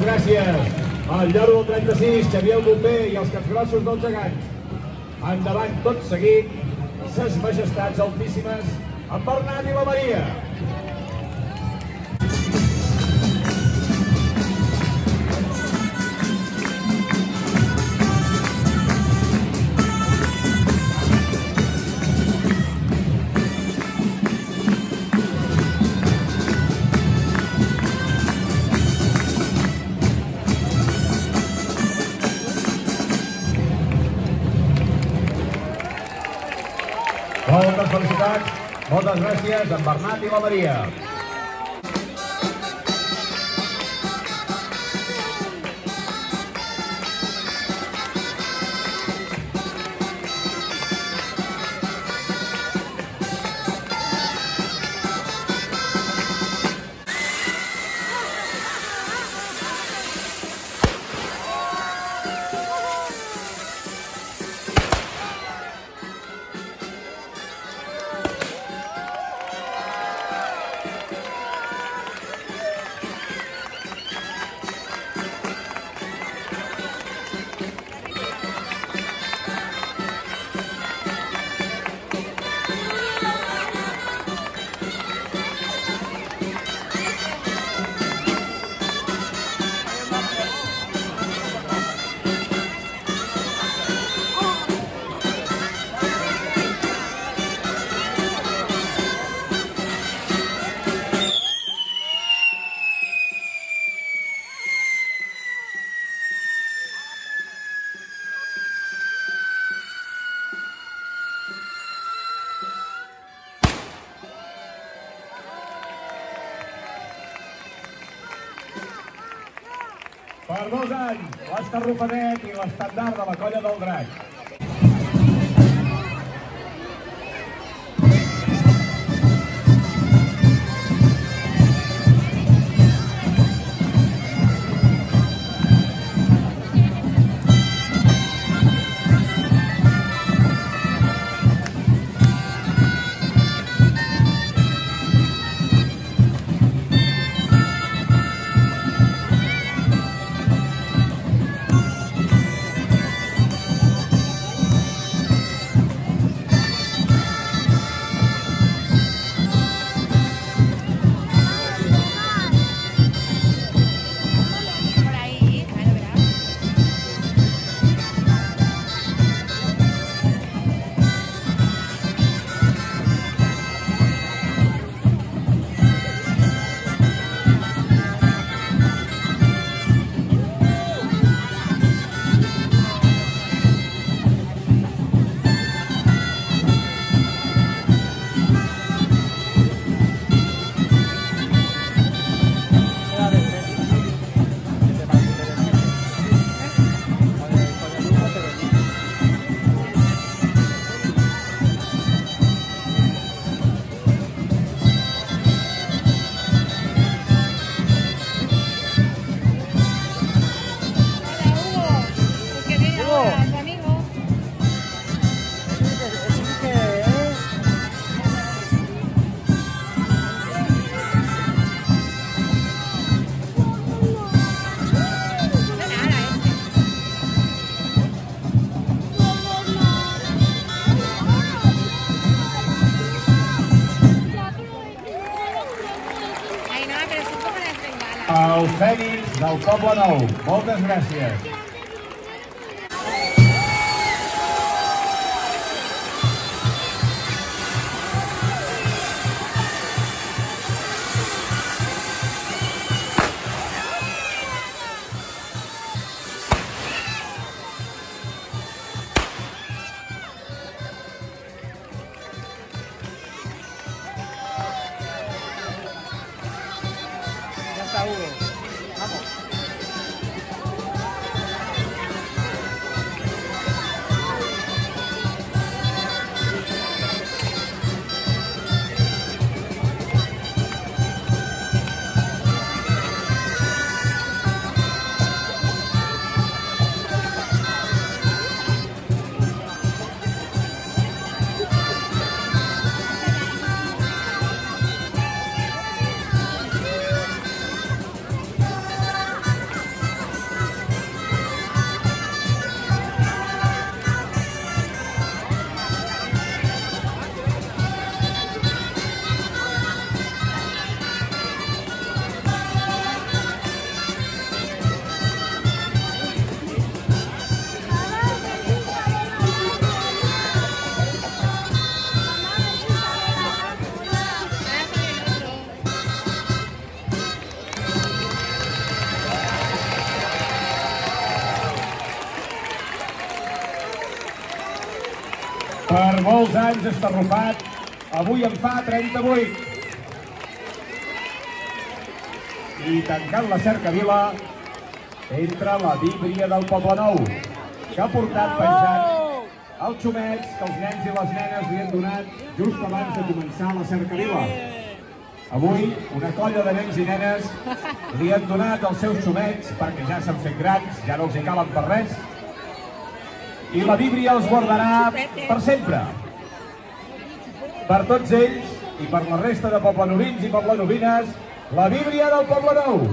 Moltes gràcies. El lloro del 36, Xavier el Bomber i els capgrossos del gegant. Endavant tot seguit, ses majestats altíssimes, en Bernat i la Maria. Moltes gràcies, en Bernat i la Maria. Per dos anys, l'estarrofadet i l'estandard de la colla del drac. Fènix del Poble Nou. Moltes gràcies. Per molts anys estarrufat, avui en fa 38. I tancant la cercavila, entra la víbria del Poble Nou, que ha portat penjant els xumets que els nens i les nenes li han donat just abans de començar la cercavila. Avui, una colla de nens i nenes li han donat els seus xumets perquè ja s'han fet grans, ja no els hi calen per res, i la víbria els guardarà per sempre. Per tots ells i per la resta de poblenovins i poblenovines, la víbria del Poble Nou.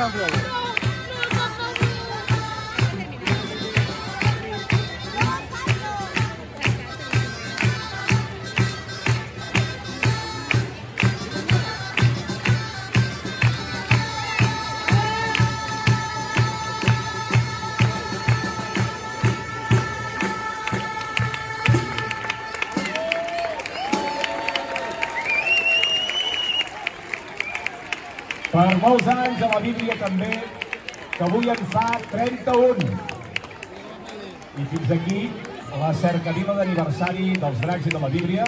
上次了 molts anys a la Bíblia també, que avui en fa 31. I fins aquí la cercavila d'aniversari dels dracs i de la Bíblia.